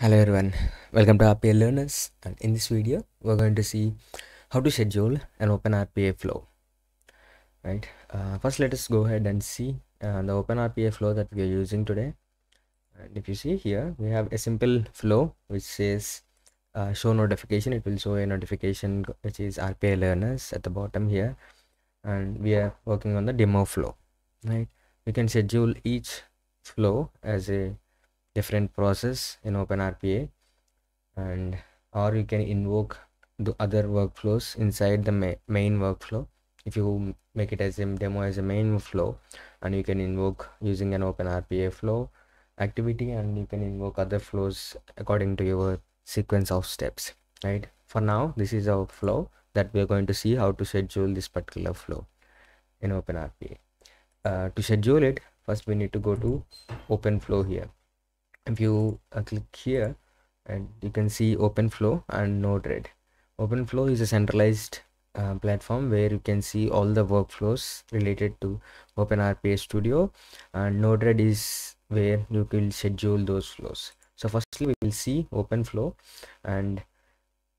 Hello everyone, welcome to RPA Learners and in this video we're going to see how to schedule an Open RPA flow. Right, uh, first let us go ahead and see uh, the Open RPA flow that we are using today. And if you see here, we have a simple flow which says uh, show notification. It will show a notification which is RPA Learners at the bottom here, and we are working on the demo flow. Right, we can schedule each flow as a different process in OpenRPA. And or you can invoke the other workflows inside the ma main workflow. If you make it as a demo as a main flow and you can invoke using an OpenRPA flow activity and you can invoke other flows according to your sequence of steps right? For now this is our flow that we are going to see how to schedule this particular flow in OpenRPA. Uh, to schedule it first we need to go to open flow here if you uh, click here and you can see openflow and node-red. Openflow is a centralized uh, platform where you can see all the workflows related to openrpa studio and node-red is where you will schedule those flows. So firstly we will see openflow and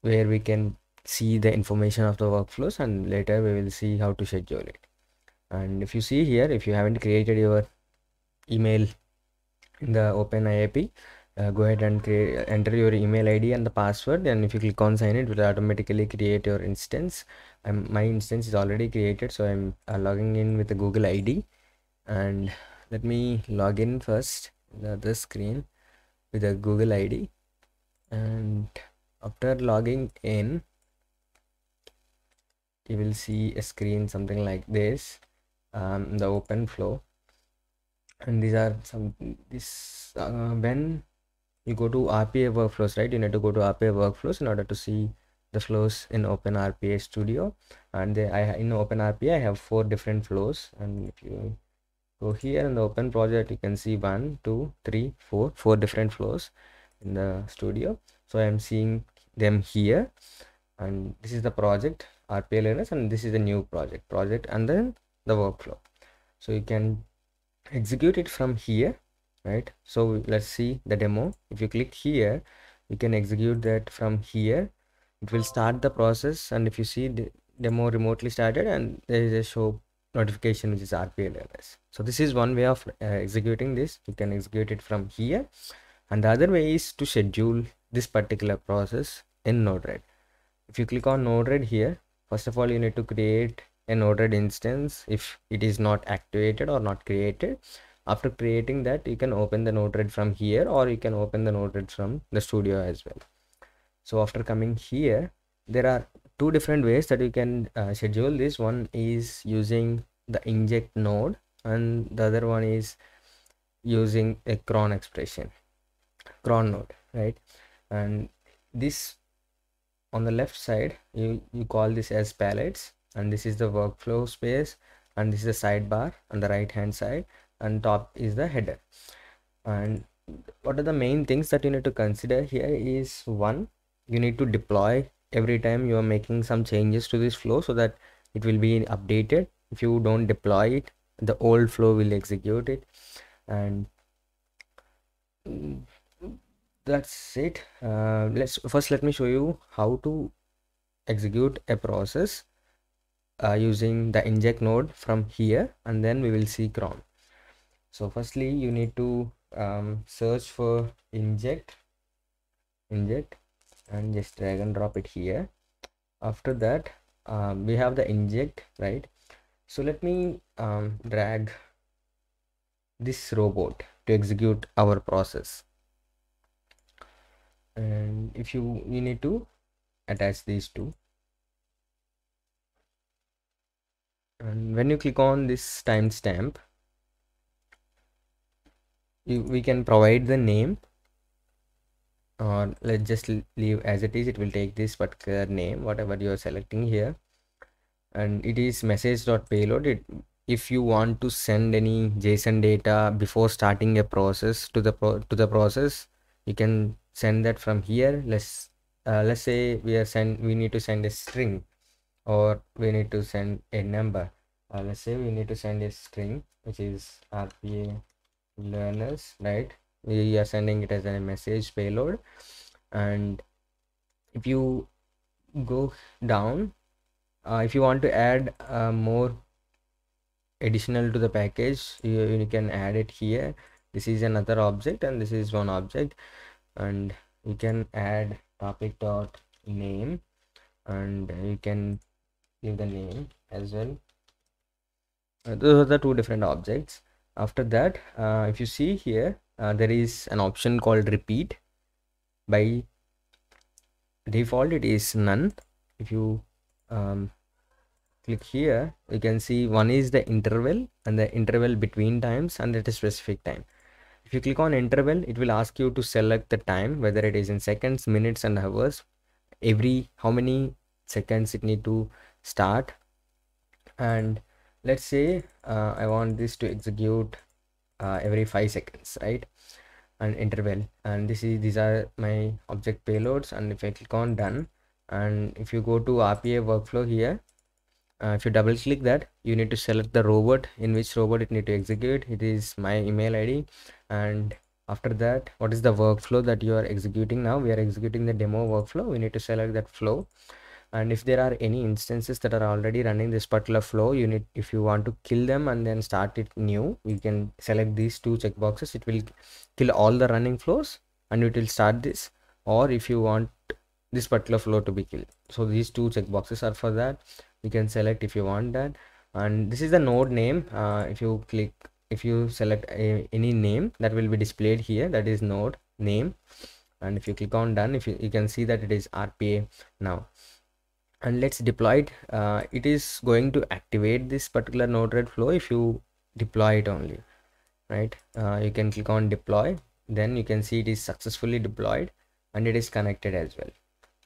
where we can see the information of the workflows and later we will see how to schedule it. And if you see here if you haven't created your email in the open IAP uh, go ahead and create enter your email id and the password. And if you click on sign it will automatically create your instance. Um, my instance is already created so i'm uh, logging in with the google id and let me log in first the other screen with the google id and after logging in you will see a screen something like this. Um, the open flow and these are some this uh, when you go to RPA workflows right? You need to go to RPA workflows in order to see the flows in open RPA studio. And they, I in open RPA I have four different flows. And if you go here in the open project you can see one two three four four different flows in the studio. So I am seeing them here. And this is the project RPA learners and this is the new project project and then the workflow. So you can execute it from here right? So let's see the demo. If you click here you can execute that from here. It will start the process and if you see the demo remotely started and there is a show notification which is learners so this is one way of uh, executing this. You can execute it from here. And the other way is to schedule this particular process in node-red if you click on node-red here first of all you need to create a node-red instance if it is not activated or not created. After creating that you can open the node-red from here or you can open the node-red from the studio as well. So after coming here there are two different ways that you can uh, schedule this. One is using the inject node and the other one is using a cron expression cron node right? And this on the left side you you call this as palettes and this is the workflow space and this is the sidebar on the right hand side and top is the header. And what are the main things that you need to consider here is one you need to deploy every time you are making some changes to this flow so that it will be updated. If you don't deploy it the old flow will execute it. And that's it. Uh, let's first let me show you how to execute a process uh, using the inject node from here and then we will see cron so firstly you need to um, search for inject inject and just drag and drop it here. After that um, we have the inject right? So let me um, drag this robot to execute our process. And if you you need to attach these two and when you click on this timestamp we can provide the name. Or let's just leave as it is. It will take this particular name whatever you are selecting here. And it is message message.payload it if you want to send any json data before starting a process to the pro to the process you can send that from here. Let's uh, let's say we are send we need to send a string or we need to send a number. Uh, let's say we need to send a string which is rpa learners right? We are sending it as a message payload. And if you go down uh, if you want to add uh, more additional to the package you, you can add it here. This is another object and this is one object. And you can add topic dot name and you can give the name as well. Uh, those are the two different objects. After that uh, if you see here uh, there is an option called repeat. By default it is none. If you um, click here you can see one is the interval and the interval between times and at a specific time. If you click on interval it will ask you to select the time whether it is in seconds minutes and hours. Every how many seconds it need to start. And let's say uh, i want this to execute uh, every five seconds right? An interval. And this is these are my object payloads. And if i click on done and if you go to rpa workflow here uh, if you double click that you need to select the robot in which robot it need to execute. It is my email id and after that what is the workflow that you are executing now? We are executing the demo workflow. We need to select that flow and if there are any instances that are already running this particular flow you need if you want to kill them and then start it new you can select these two checkboxes it will kill all the running flows and it will start this. Or if you want this particular flow to be killed. So these two checkboxes are for that. You can select if you want that. And this is the node name. Uh, if you click if you select a, any name that will be displayed here that is node name. And if you click on done if you, you can see that it is rpa now and let's deploy it. Uh, it is going to activate this particular node-RED flow if you deploy it only right? Uh, you can click on deploy then you can see it is successfully deployed and it is connected as well.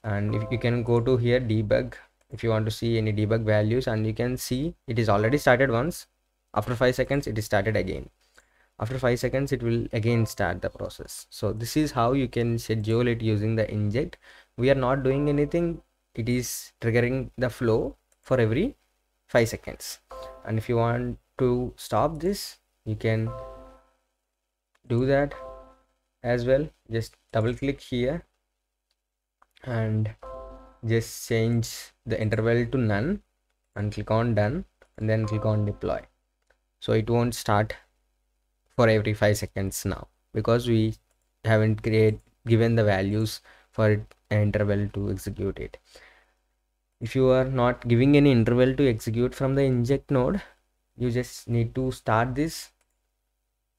And if you can go to here debug if you want to see any debug values and you can see it is already started once. After 5 seconds it is started again. After 5 seconds it will again start the process. So this is how you can schedule it using the inject. We are not doing anything it is triggering the flow for every 5 seconds. And if you want to stop this you can do that as well. Just double click here and just change the interval to none and click on done and then click on deploy. So it won't start for every 5 seconds now because we haven't create given the values for an interval to execute it. If you are not giving any interval to execute from the inject node you just need to start this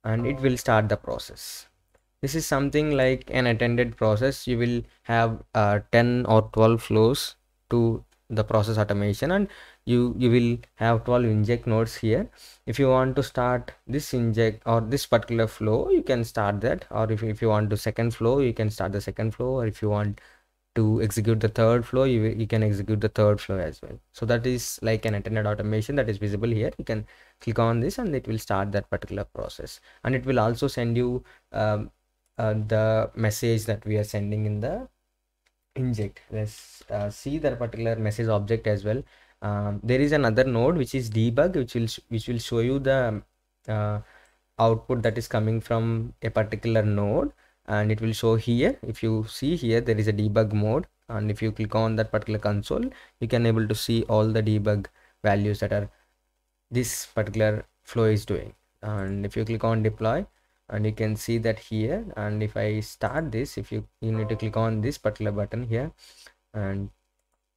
and it will start the process. This is something like an attended process. You will have uh, 10 or 12 flows to the process automation and you you will have 12 inject nodes here. If you want to start this inject or this particular flow you can start that. Or if, if you want to second flow you can start the second flow. Or if you want to execute the third flow you, you can execute the third flow as well. So that is like an attended automation that is visible here. You can click on this and it will start that particular process. And it will also send you um, uh, the message that we are sending in the inject. Let's uh, see that particular message object as well. Um, there is another node which is debug which will which will show you the uh, output that is coming from a particular node and it will show here. If you see here there is a debug mode and if you click on that particular console you can able to see all the debug values that are this particular flow is doing. And if you click on deploy and you can see that here and if i start this if you you need to click on this particular button here and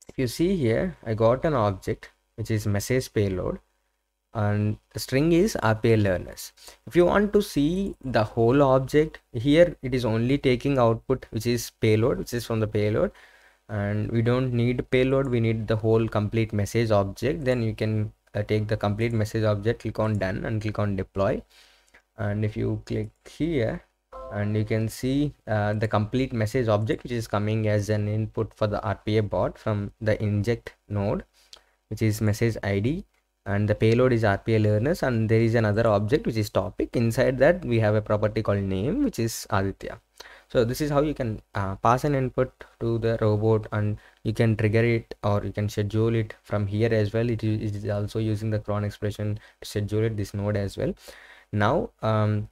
if you see here i got an object which is message payload and the string is RPA learners. If you want to see the whole object here, it is only taking output which is payload, which is from the payload and we don't need payload. We need the whole complete message object. Then you can uh, take the complete message object, click on done and click on deploy. And if you click here and you can see uh, the complete message object, which is coming as an input for the RPA bot from the inject node, which is message ID and the payload is RPA learners and there is another object which is topic. Inside that we have a property called name which is Aditya. So this is how you can uh, pass an input to the robot and you can trigger it or you can schedule it from here as well. It is, also using the cron expression to schedule it this node as well. Now um,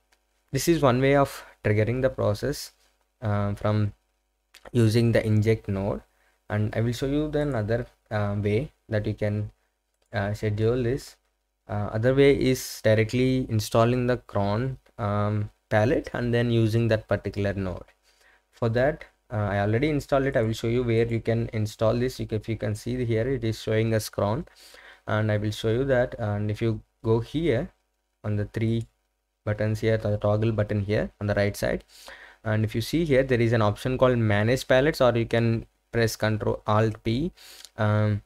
this is one way of triggering the process uh, from using the inject node. And i will show you the another uh, way that you can uh, schedule this uh, other way is directly installing the cron um, palette and then using that particular node. For that uh, i already installed it. I will show you where you can install this. You can, if you can see here it is showing a cron. And i will show you that and if you go here on the three buttons here the toggle button here on the right side and if you see here there is an option called manage palettes or you can press ctrl alt p um,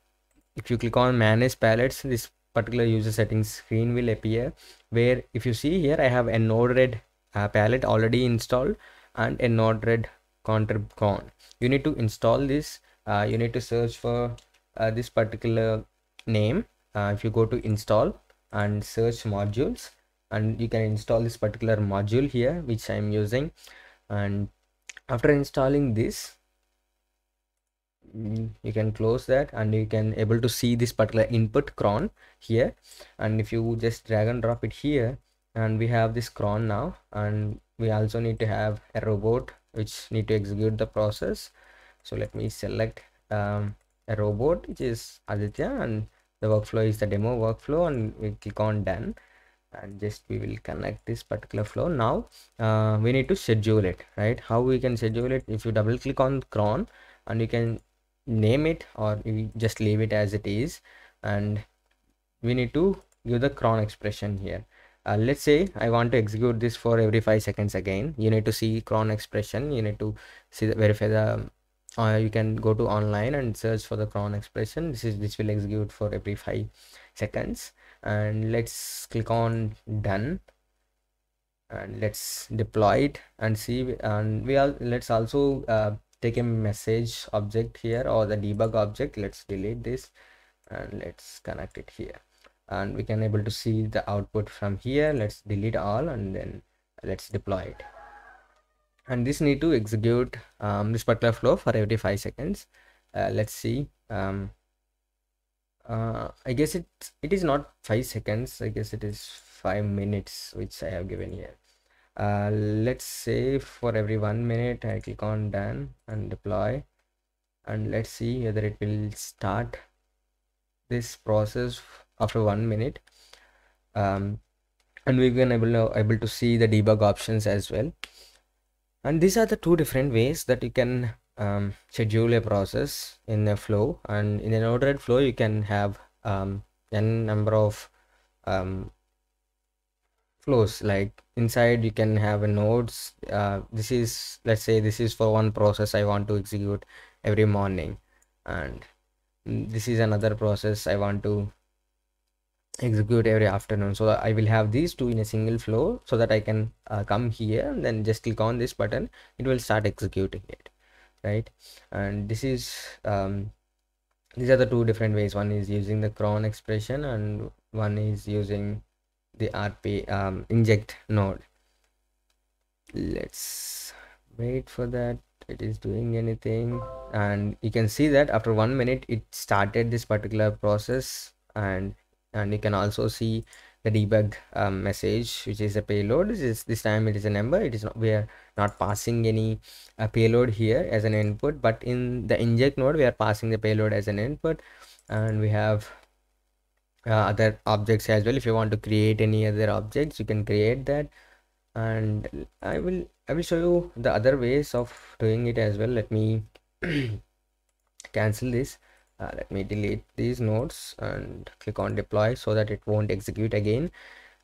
if you click on manage palettes this particular user settings screen will appear where if you see here i have a node-red uh, palette already installed and a node-red contrib cron you need to install this uh, you need to search for uh, this particular name uh, if you go to install and search modules and you can install this particular module here which i am using. And after installing this you can close that and you can able to see this particular input cron here. And if you just drag and drop it here and we have this cron now and we also need to have a robot which need to execute the process. So let me select um, a robot which is Aditya and the workflow is the demo workflow and we click on done. And just we will connect this particular flow. Now uh, we need to schedule it right? How we can schedule it? If you double click on cron and you can name it or you just leave it as it is. And we need to give the cron expression here. Uh, let's say i want to execute this for every five seconds again. You need to see cron expression. You need to see the verify the uh, you can go to online and search for the cron expression. This is this will execute for every five seconds. And let's click on done. And let's deploy it and see and we are let's also uh, take a message object here or the debug object. Let's delete this and let's connect it here. And we can able to see the output from here. Let's delete all and then let's deploy it. And this need to execute um, this particular flow for every five seconds. Uh, let's see um, uh, i guess it it is not five seconds. I guess it is five minutes which i have given here uh, let's say for every one minute i click on done and deploy. And let's see whether it will start this process after one minute. Um, and we can able to, able to see the debug options as well. And these are the two different ways that you can um, schedule a process in a flow. And in a node-red flow you can have um, n number of um, like inside you can have a nodes uh, this is let's say this is for one process i want to execute every morning. And this is another process i want to execute every afternoon. So i will have these two in a single flow so that i can uh, come here and then just click on this button. It will start executing it right? And this is um, these are the two different ways. One is using the cron expression and one is using the rp um, inject node. Let's wait for that. It is doing anything. And you can see that after one minute it started this particular process. And and you can also see the debug um, message which is a payload. This is this time it is a number. It is not we are not passing any uh, payload here as an input. But in the inject node we are passing the payload as an input. And we have other objects as well. If you want to create any other objects you can create that. And i will i will show you the other ways of doing it as well. Let me cancel this. Uh, let me delete these nodes and click on deploy so that it won't execute again.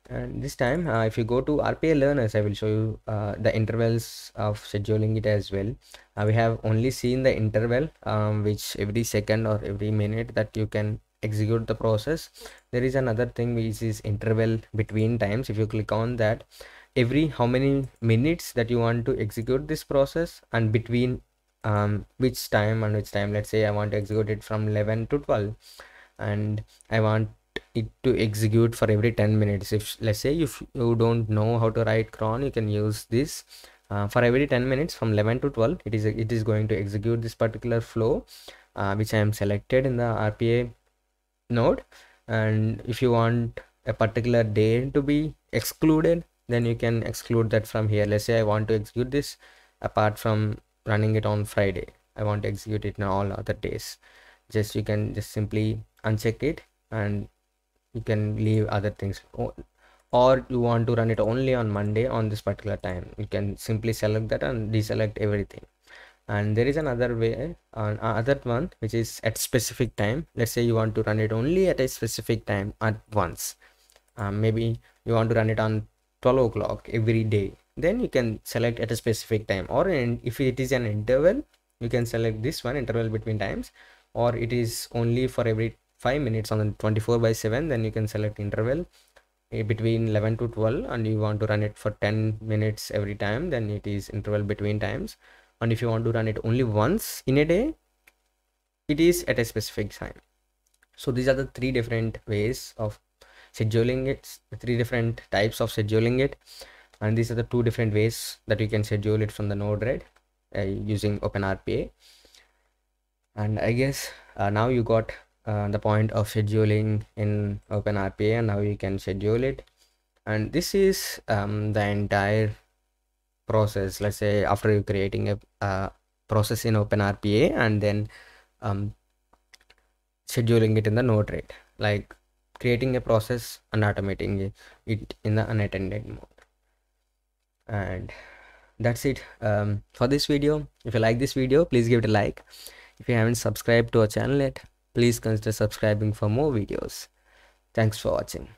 And this time uh, if you go to rpa learners i will show you uh, the intervals of scheduling it as well. Uh, we have only seen the interval um, which every second or every minute that you can execute the process. There is another thing which is interval between times. If you click on that every how many minutes that you want to execute this process and between um, which time and which time. Let's say i want to execute it from 11 to 12 and i want it to execute for every 10 minutes. If let's say if you don't know how to write cron you can use this uh, for every 10 minutes from 11 to 12 it is it is going to execute this particular flow uh, which i am selected in the rpa node and if you want a particular day to be excluded then you can exclude that from here. Let's say i want to execute this apart from running it on friday. I want to execute it in all other days. Just you can just simply uncheck it and you can leave other things. Or you want to run it only on monday on this particular time. You can simply select that and deselect everything and there is another way uh, other one which is at specific time. Let's say you want to run it only at a specific time at once. Um, maybe you want to run it on 12 o'clock every day. Then you can select at a specific time. Or in, if it is an interval you can select this one interval between times. Or it is only for every 5 minutes on the 24 by 7 then you can select interval eh, between 11 to 12 and you want to run it for 10 minutes every time then it is interval between times and if you want to run it only once in a day it is at a specific time. So these are the three different ways of scheduling it three different types of scheduling it. And these are the two different ways that you can schedule it from the node-RED uh, using OpenRPA. And I guess uh, now you got uh, the point of scheduling in OpenRPA and now you can schedule it. And this is um, the entire process let's say after you creating a uh, process in OpenRPA and then um, scheduling it in the node-red like creating a process and automating it in the unattended mode. And that's it um, for this video. If you like this video please give it a like. If you haven't subscribed to our channel yet please consider subscribing for more videos. Thanks for watching